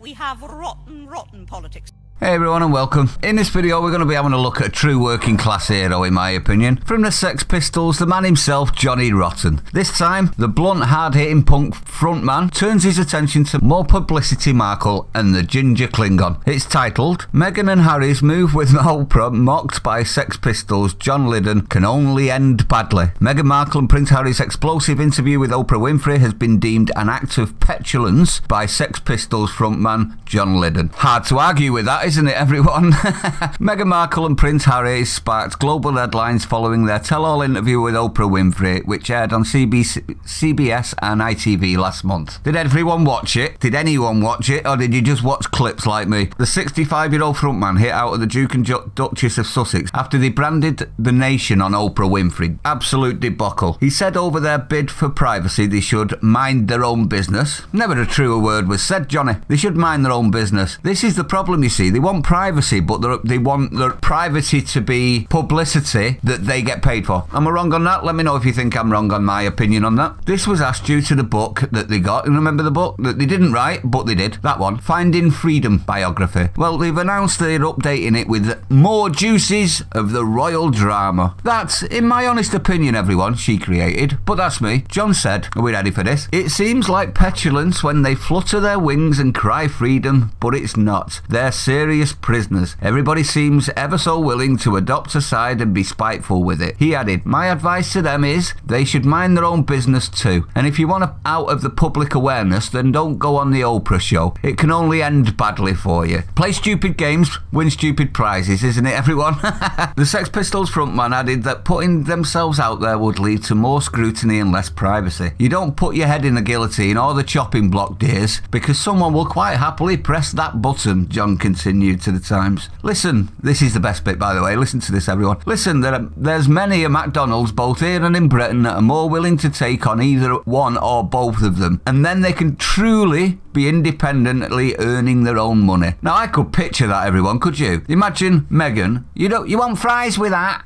We have rotten, rotten politics. Hey everyone and welcome. In this video we're going to be having a look at a true working class hero in my opinion. From the Sex Pistols, the man himself, Johnny Rotten. This time, the blunt hard-hitting punk frontman turns his attention to more publicity Markle and the ginger Klingon. It's titled, Meghan and Harry's move with Oprah mocked by Sex Pistols John Lydon can only end badly. Meghan Markle and Prince Harry's explosive interview with Oprah Winfrey has been deemed an act of petulance by Sex Pistols frontman John Lydon. Hard to argue with that, isn't it, everyone? Meghan Markle and Prince Harry sparked global headlines following their tell-all interview with Oprah Winfrey, which aired on CBC, CBS and ITV last month. Did everyone watch it? Did anyone watch it, or did you just watch clips like me? The 65-year-old frontman hit out at the Duke and Duchess of Sussex after they branded the nation on Oprah Winfrey. Absolute debacle. He said over their bid for privacy they should mind their own business. Never a truer word was said, Johnny. They should mind their own business. This is the problem, you see. They want privacy, but they want their privacy to be publicity that they get paid for. Am I wrong on that? Let me know if you think I'm wrong on my opinion on that. This was asked due to the book that they got. And remember the book that they didn't write, but they did? That one. Finding Freedom biography. Well, they've announced they're updating it with more juices of the royal drama. That's, in my honest opinion, everyone, she created. But that's me. John said, are we ready for this? It seems like petulance when they flutter their wings and cry freedom, but it's not. They're serious prisoners. Everybody seems ever so willing to adopt a side and be spiteful with it. He added, My advice to them is they should mind their own business too. And if you want out of the public awareness, then don't go on the Oprah show. It can only end badly for you. Play stupid games, win stupid prizes, isn't it, everyone? the Sex Pistols frontman added that putting themselves out there would lead to more scrutiny and less privacy. You don't put your head in the guillotine or the chopping block, dears, because someone will quite happily press that button, John continued to the Times. Listen, this is the best bit, by the way. Listen to this, everyone. Listen, there are, there's many a McDonald's, both here and in Britain, that are more willing to take on either one or both of them, and then they can truly be independently earning their own money. Now, I could picture that, everyone, could you? Imagine Meghan, you don't, you want fries with that?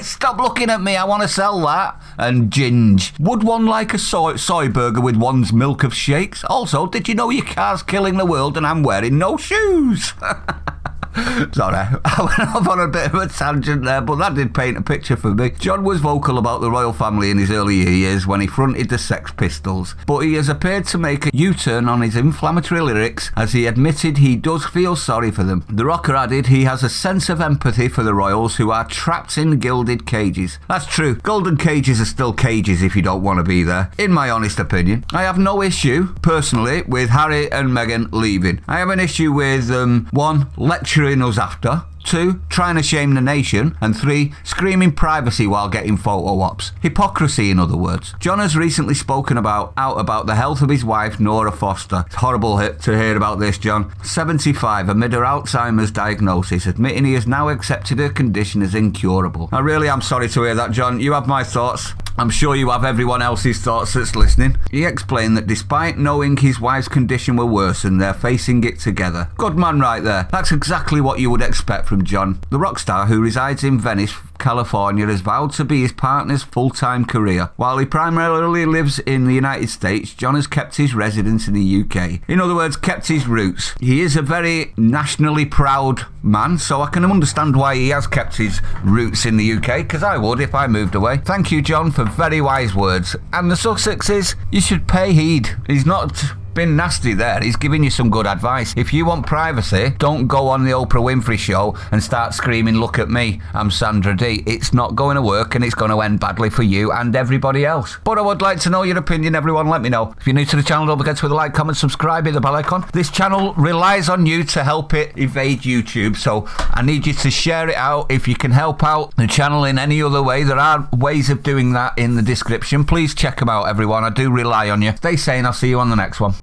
Stop looking at me, I want to sell that. And Ginge, would one like a soy, soy burger with one's milk of shakes? Also, did you know your car's killing the world and I'm wearing no shoes? Sorry, I went off on a bit of a tangent there, but that did paint a picture for me. John was vocal about the royal family in his early years when he fronted the Sex Pistols, but he has appeared to make a U-turn on his inflammatory lyrics as he admitted he does feel sorry for them. The rocker added he has a sense of empathy for the royals who are trapped in gilded cages. That's true. Golden cages are still cages if you don't want to be there, in my honest opinion. I have no issue, personally, with Harry and Meghan leaving. I have an issue with, um, one, lecturing us after. Two, trying to shame the nation. And three, screaming privacy while getting photo ops. Hypocrisy, in other words. John has recently spoken about out about the health of his wife, Nora Forster. It's horrible to hear about this, John. 75, amid her Alzheimer's diagnosis, admitting he has now accepted her condition as incurable. I really am sorry to hear that, John. You have my thoughts. I'm sure you have everyone else's thoughts that's listening. He explained that despite knowing his wife's condition will worsen, they're facing it together. Good man right there. That's exactly what you would expect from John. The rock star who resides in Venice California has vowed to be his partner's full-time career. While he primarily lives in the United States, John has kept his residence in the UK. In other words, kept his roots. He is a very nationally proud man, so I can understand why he has kept his roots in the UK, because I would if I moved away. Thank you, John, for very wise words. And the Sussexes, you should pay heed. He's not been nasty there. He's giving you some good advice. If you want privacy, don't go on the Oprah Winfrey show and start screaming, look at me, I'm Sandra Dee. It's not going to work and it's going to end badly for you and everybody else. But I would like to know your opinion, everyone. Let me know. If you're new to the channel, don't forget to hit the like, comment, subscribe, hit the bell icon. This channel relies on you to help it evade YouTube, so I need you to share it out. If you can help out the channel in any other way, there are ways of doing that in the description. Please check them out, everyone. I do rely on you. Stay sane. I'll see you on the next one.